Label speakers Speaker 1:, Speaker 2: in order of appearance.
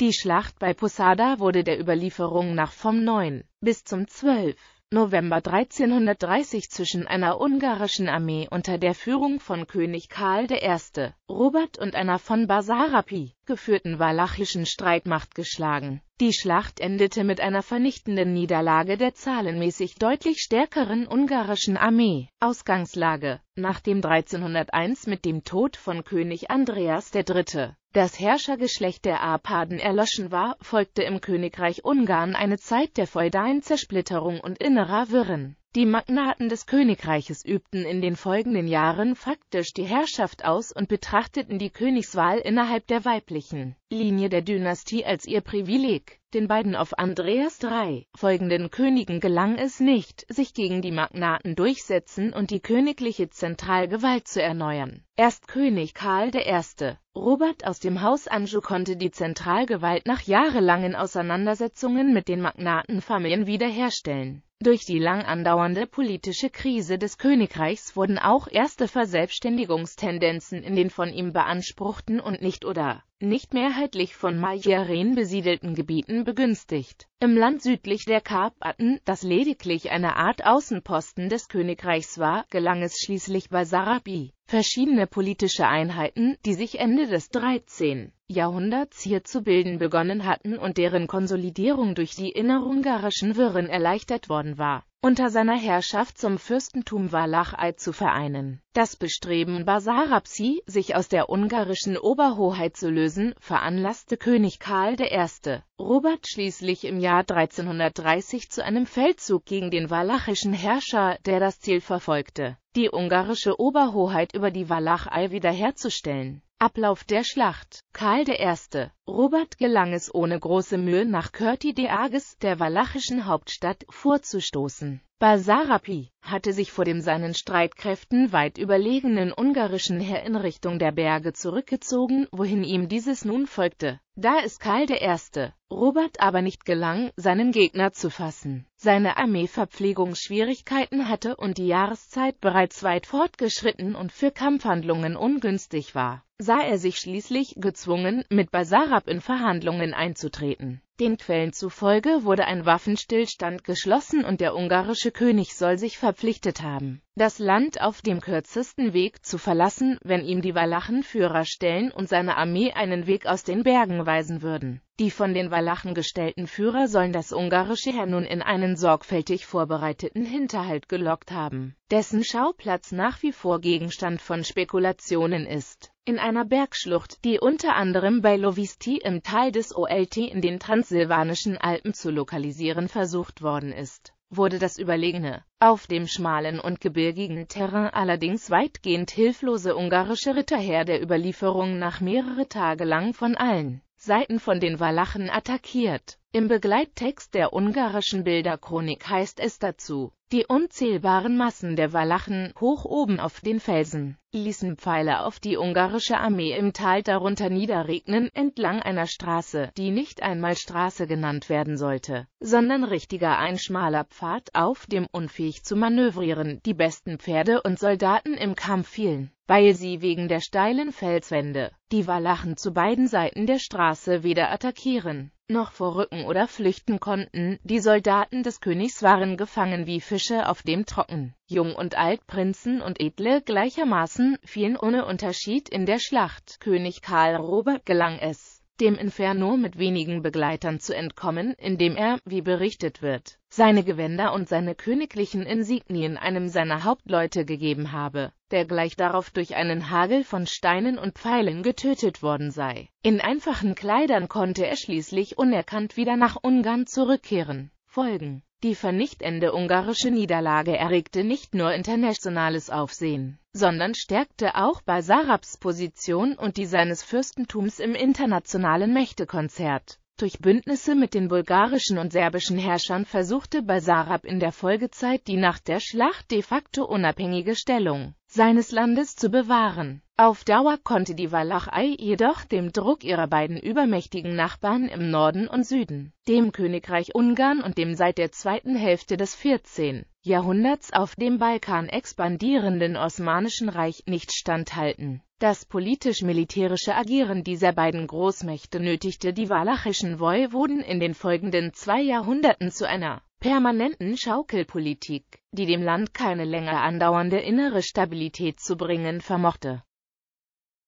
Speaker 1: Die Schlacht bei Posada wurde der Überlieferung nach vom 9. bis zum 12. November 1330 zwischen einer ungarischen Armee unter der Führung von König Karl I. Robert und einer von Basarapy geführten walachischen Streitmacht geschlagen. Die Schlacht endete mit einer vernichtenden Niederlage der zahlenmäßig deutlich stärkeren ungarischen Armee. Ausgangslage Nachdem 1301 mit dem Tod von König Andreas III. das Herrschergeschlecht der Arpaden erloschen war, folgte im Königreich Ungarn eine Zeit der feudalen Zersplitterung und innerer Wirren. Die Magnaten des Königreiches übten in den folgenden Jahren faktisch die Herrschaft aus und betrachteten die Königswahl innerhalb der weiblichen Linie der Dynastie als ihr Privileg. Den beiden auf Andreas III. folgenden Königen gelang es nicht, sich gegen die Magnaten durchsetzen und die königliche Zentralgewalt zu erneuern. Erst König Karl I. Robert aus dem Haus Anjou konnte die Zentralgewalt nach jahrelangen Auseinandersetzungen mit den Magnatenfamilien wiederherstellen. Durch die lang andauernde politische Krise des Königreichs wurden auch erste Verselbständigungstendenzen in den von ihm beanspruchten und nicht oder nicht mehrheitlich von Magyaren besiedelten Gebieten begünstigt. Im Land südlich der Karpaten, das lediglich eine Art Außenposten des Königreichs war, gelang es schließlich bei Sarabi, verschiedene politische Einheiten, die sich Ende des 13. Jahrhunderts hier zu bilden begonnen hatten und deren Konsolidierung durch die innerungarischen Wirren erleichtert worden war, unter seiner Herrschaft zum Fürstentum Walachei zu vereinen. Das Bestreben Basarabsi, sich aus der ungarischen Oberhoheit zu lösen, veranlasste König Karl I. Robert schließlich im Jahr 1330 zu einem Feldzug gegen den walachischen Herrscher, der das Ziel verfolgte, die ungarische Oberhoheit über die Walachei wiederherzustellen. Ablauf der Schlacht Karl I. Robert gelang es ohne große Mühe nach Körti de Arges, der walachischen Hauptstadt, vorzustoßen. Basarapy hatte sich vor dem seinen Streitkräften weit überlegenen ungarischen Heer in Richtung der Berge zurückgezogen, wohin ihm dieses nun folgte. Da es Karl I. Robert aber nicht gelang, seinen Gegner zu fassen, seine Armee Verpflegungsschwierigkeiten hatte und die Jahreszeit bereits weit fortgeschritten und für Kampfhandlungen ungünstig war, sah er sich schließlich gezwungen, mit Basarab in Verhandlungen einzutreten. Den Quellen zufolge wurde ein Waffenstillstand geschlossen und der ungarische König soll sich verpflichtet haben, das Land auf dem kürzesten Weg zu verlassen, wenn ihm die Walachen Führer stellen und seine Armee einen Weg aus den Bergen weisen würden. Die von den Walachen gestellten Führer sollen das ungarische Heer nun in einen sorgfältig vorbereiteten Hinterhalt gelockt haben, dessen Schauplatz nach wie vor Gegenstand von Spekulationen ist. In einer Bergschlucht, die unter anderem bei Lovisti im Tal des Olt in den transsilvanischen Alpen zu lokalisieren versucht worden ist, wurde das überlegene, auf dem schmalen und gebirgigen Terrain allerdings weitgehend hilflose ungarische Ritterheer der Überlieferung nach mehrere Tage lang von allen Seiten von den Walachen attackiert. Im Begleittext der ungarischen Bilderchronik heißt es dazu, die unzählbaren Massen der Walachen hoch oben auf den Felsen ließen Pfeile auf die ungarische Armee im Tal darunter niederregnen, entlang einer Straße, die nicht einmal Straße genannt werden sollte, sondern richtiger ein schmaler Pfad, auf dem unfähig zu manövrieren die besten Pferde und Soldaten im Kampf fielen, weil sie wegen der steilen Felswände, die Walachen zu beiden Seiten der Straße weder attackieren noch vorrücken oder flüchten konnten, die Soldaten des Königs waren gefangen wie Fische auf dem Trocken. Jung und alt, Prinzen und Edle gleichermaßen, fielen ohne Unterschied in der Schlacht. König Karl Robert gelang es dem Inferno mit wenigen Begleitern zu entkommen, indem er, wie berichtet wird, seine Gewänder und seine königlichen Insignien einem seiner Hauptleute gegeben habe, der gleich darauf durch einen Hagel von Steinen und Pfeilen getötet worden sei. In einfachen Kleidern konnte er schließlich unerkannt wieder nach Ungarn zurückkehren. Folgen die vernichtende ungarische Niederlage erregte nicht nur internationales Aufsehen, sondern stärkte auch Basarabs Position und die seines Fürstentums im internationalen Mächtekonzert. Durch Bündnisse mit den bulgarischen und serbischen Herrschern versuchte Basarab in der Folgezeit die nach der Schlacht de facto unabhängige Stellung seines Landes zu bewahren. Auf Dauer konnte die Walachei jedoch dem Druck ihrer beiden übermächtigen Nachbarn im Norden und Süden, dem Königreich Ungarn und dem seit der zweiten Hälfte des 14. Jahrhunderts auf dem Balkan expandierenden Osmanischen Reich nicht standhalten Das politisch-militärische Agieren dieser beiden Großmächte nötigte die walachischen Woiwoden in den folgenden zwei Jahrhunderten zu einer permanenten Schaukelpolitik, die dem Land keine länger andauernde innere Stabilität zu bringen vermochte